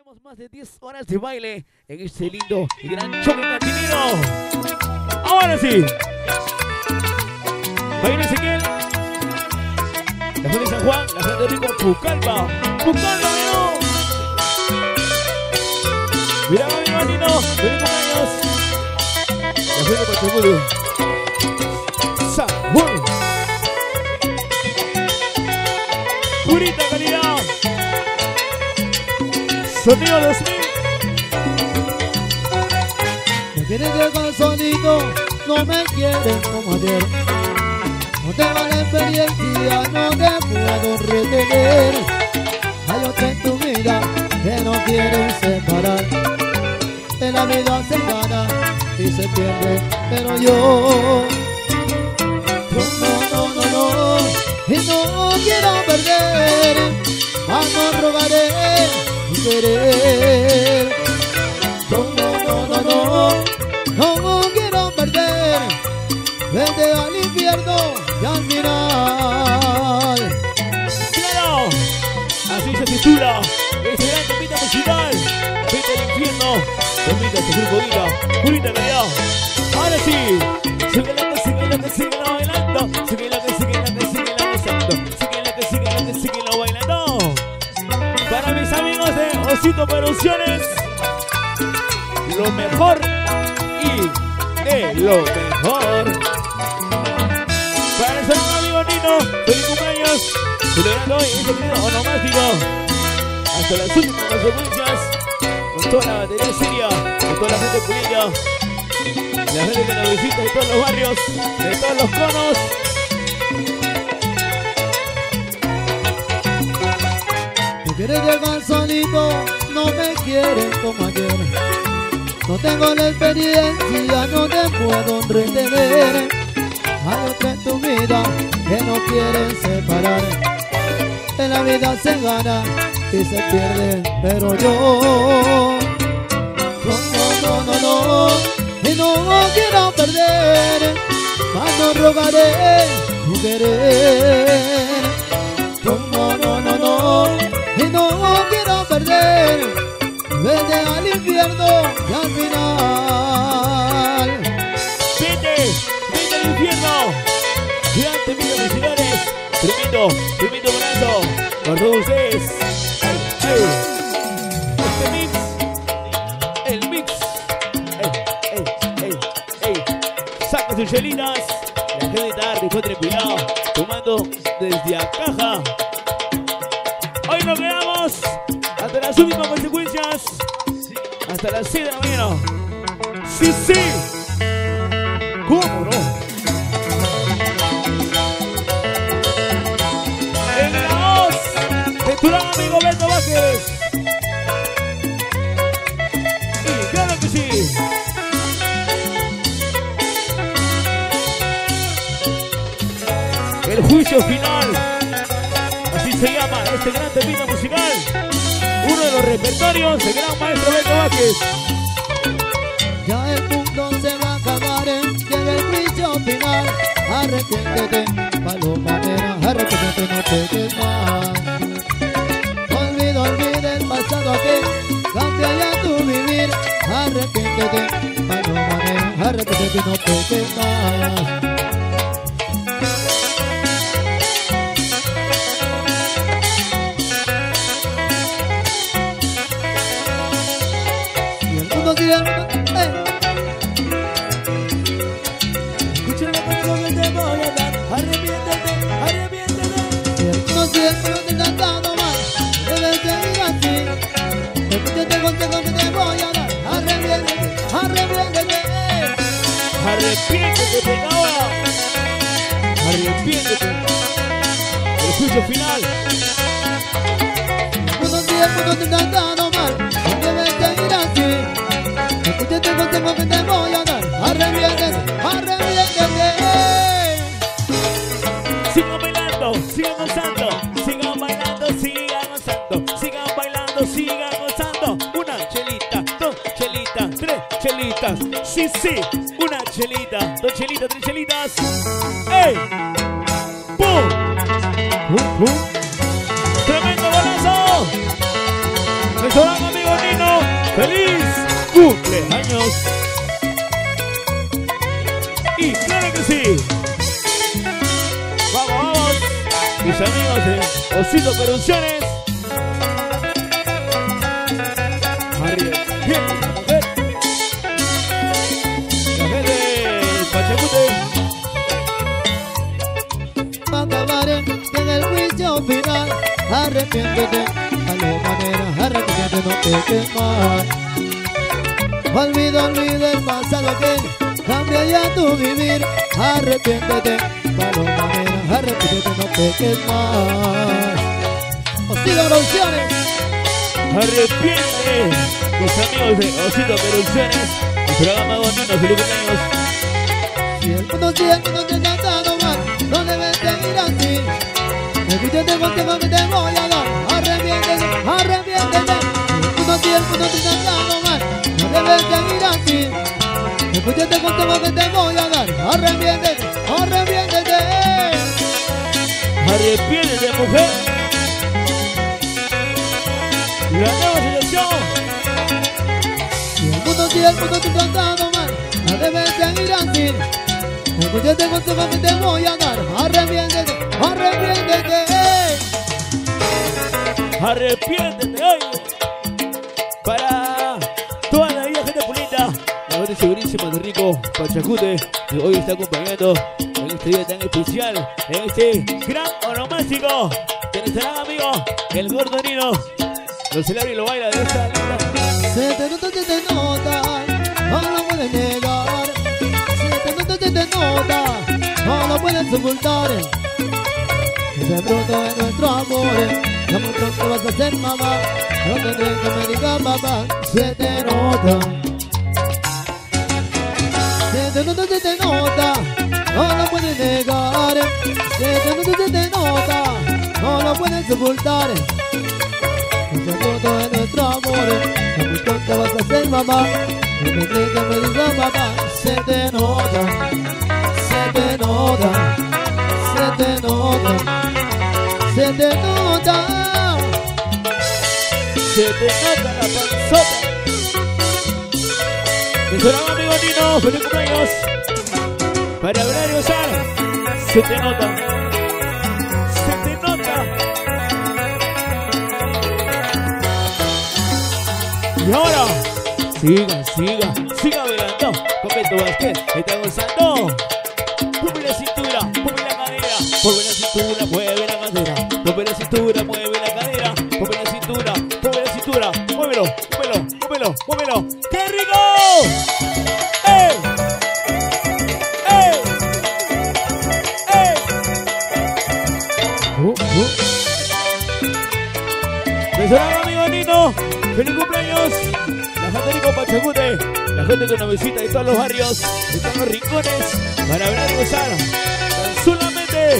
Tenemos más de 10 horas de baile en este lindo y gran choque catinero. Ahora sí. Baile Ezequiel. La gente de San Juan, la gente de Rico. Pucalpa, amigo. Mira, mi Martino, feliz cumpleaños. La de. Sonido 2000. Me quieres dejar solito, no me quieres como ayer. No tengo la experiencia, no te puedo retener. Hay otra en tu vida que no quieren separar. En la vida se gana y se pierde, pero yo, no, no, no, no, y no quiero perder. Rogaré mi No, no, no, no, no, no quiero perder. Vete al infierno y al final. ¡Claro! Así se titula este gran temita musical. Vete al infierno. Temita este grupo Ira. Purita. Ahora sí. Osito Producciones. Lo mejor y de lo mejor. Para nuestro amigo Nino, feliz cumpleaños. Celebrando hoy este video onomástico. Hasta las últimas consecuencias. Con toda la batería seria. Con toda la gente pulida. La gente visita de todos los barrios. De todos los conos. Me quieres dejar solito, no me quieres como ayer. No tengo la experiencia, no te puedo retener. Hay otra en tu vida que no quieren separar. En la vida se gana y se pierde, pero yo, yo no, no, no, no, y no quiero perder. Más no rogaré tu querer. Vete al infierno y al final. Vete, vete al infierno. Gigante video musicales. Tremendo, tremendo brazo. Por todos ustedes. Este mix. El mix. Ey, ey, ey, ey. Saca sus chelitas. La gente de tarde fue trepidado. Tomando desde a caja. Hoy nos quedamos las últimas consecuencias. Hasta las 6 de. Sí, sí. ¿Cómo no? En la voz de tu amigo Beto Vázquez. Y claro que sí. El juicio final. Así se llama este gran temita musical. Uno de los repertorios del gran maestro Beto Vázquez. Ya el mundo se va a acabar, ¿eh? llega el juicio final. Arrepiéntete, palomanera, arrepiéntete, no peques más. Olvida, olvida el pasado aquel, cambia ya tu vivir. Arrepiéntete, palomanera, arrepiéntete, no peques más. Arrepiéntete, pecadora. Arrepiéntete. El juicio final. El mundo siempre te está dando mal, debes seguir así. Escúchate el consejo que te voy a dar, arrepiéntete, arrepiéntete. Sigan bailando, sigan gozando. Sigan bailando, sigan gozando. Sigan bailando, sigan gozando. Una chelita, dos chelitas, tres chelitas. Sí, sí. Una chelita, dos chelitas, tres chelitas. ¡Ey! ¡Pum! ¡Pum, pum! ¡Tremendo golazo! Gran amigo ¡Feliz cumpleaños! Y claro que sí. Vamos, vamos. Mis amigos de Osito Producciones. Arrepiéntete, a la manera, arrepiéntete, no peques más. Olvida, olvida el pasado que cambia ya tu vivir. Arrepiéntete, a la manera, arrepiéntete, no peques más. Osito Producciones, Arrepiente. Mis amigos de Osito Producciones. El programa Bonito. Feliz cumpleaños. si el mundo, si el mundo te ha tratado mal, no debes seguir así. Escúchate contigo que te voy a dar. Arrepiéntete, arrepiéntete. Mundo, si el mundo tratado mal, no debes seguir así. Escúchate contigo que te voy a dar. Arrepiéntete, arrepiéntete. Arrepiéntete, mujer. La nueva selección. Si el mundo, si el mundo tratado mal, no debes seguir así. Escúchate contigo que te voy a dar. Arrepiéntete. Arrepiéntete hoy. Para toda la vida, gente bonita. La gente segurísima de Rico Pachacute. Que hoy está acompañando en este día tan especial. En este gran onomástico. Que gran amigo, el gordo Nino. Lo celebra y lo baila de esta linda. Se te nota, se te nota, no lo puedes negar. Se te nota, se te nota, no lo puedes ocultar. Ese fruto de nuestro amor, muy pronto vas a ser mamá. No tendré que me diga papá, se te nota. Se te nota, se te nota, no lo puedes negar. Se te nota, se te nota, no lo puedes ocultar. Ese fruto de nuestro amor, muy pronto vas a ser mamá. No tendré que me diga papá, se te nota, se te nota, se te nota, se te nota. Se te nota la panzota. Nuestro gran amigo Nino, feliz cumpleaños. Para hablar y gozar. Se te nota. Se te nota. Y ahora, siga, siga, siga bailando. Con Beto Vázquez, está gozando. Gran amigo Nino, feliz cumpleaños. La gente de Rico Pachacute, la gente que nos visita de todos los barrios, de todos los rincones, para hablar y gozar. Tan solamente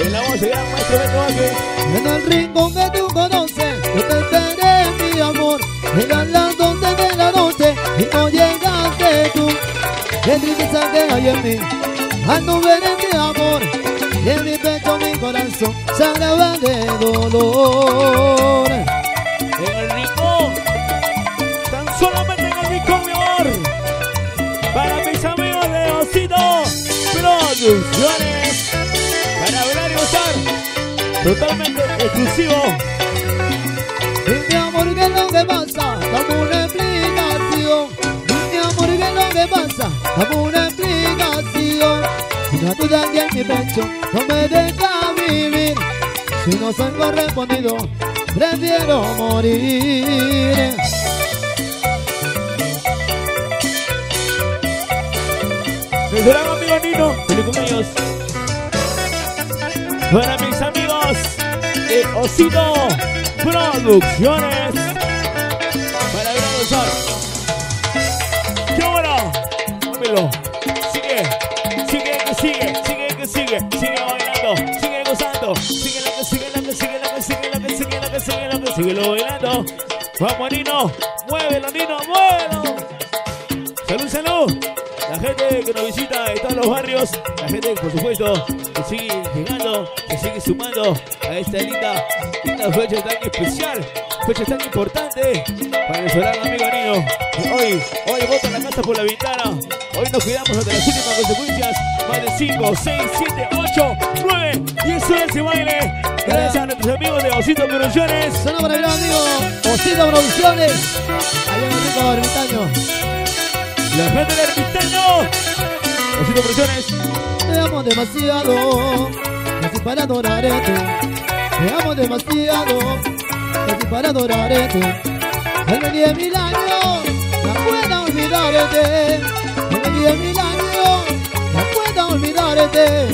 en la voz de gran maestro Beto Vázquez. En el rincón que tú conoces, yo te esperé, mi amor. Llegan las doce de la noche y no llegaste tú. Qué tristeza que hay en mí, al no ver este amor. Y en mi corazón se agrava de dolor. En el rincón, tan solamente en el rincón, mi amor. Para mis amigos de Osito Producciones, para hablar y gozar, totalmente exclusivo. Y mi amor, ¿qué es lo que pasa? Dame una explicación. Y mi amor, ¿qué es lo que pasa? Dame una explicación. Que en mi pecho no me deja vivir. Si no soy correspondido, prefiero morir. Nuestro gran amigo Nino, feliz cumpleaños. Para mis amigos de Osito Producciones. Para a gozar. ¡Qué bueno! Sigue, sigue, bailando, sigue gozando, sigue la que sigue, la que sigue, la que sigue, la que sigue, la que sigue, la que sigue, lo bailando. Vamos, Nino, muévelo, Nino, muévelo. Salud, salud. La gente que nos visita de todos los barrios, la gente, por supuesto, que sigue llegando, que sigue sumando a esta linda, linda fecha tan especial, fecha tan importante Para venezolano, amigo Nino. Hoy, hoy bota la casa por la ventana. Hoy nos cuidamos ante las últimas consecuencias. Más de 5, 6, 7, 8, 9, 10 horas de baile. Gracias a nuestros amigos de Osito Producciones. Suena para el amigo Osito Producciones. Allá en el rico ermitaño. La gente del ermitaño. Osito Producciones. Te amo demasiado, casi para adorarte. Te amo demasiado, casi para adorarte. En diez mil años, no puedo olvidarte. En diez mil años, no puedo olvidarte.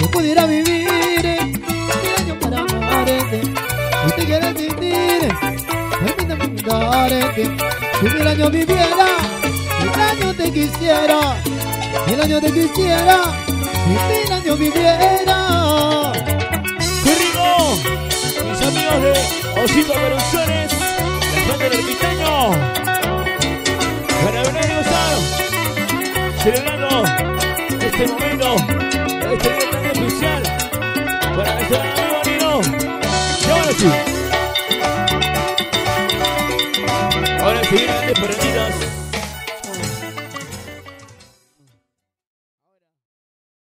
Yo pudiera vivir mil años para amarte. Si te quieres vivir, permítame invitarte. Si mil años viviera, mil años te quisiera. Mil años te quisiera, si mil años viviera. ¡Qué rico! Mis amigos de Osito Producciones. La gente del ermitaño. Para venir a gozar. Celebrando este momento. Este tan especial. Para nuestro amigo Nino. Y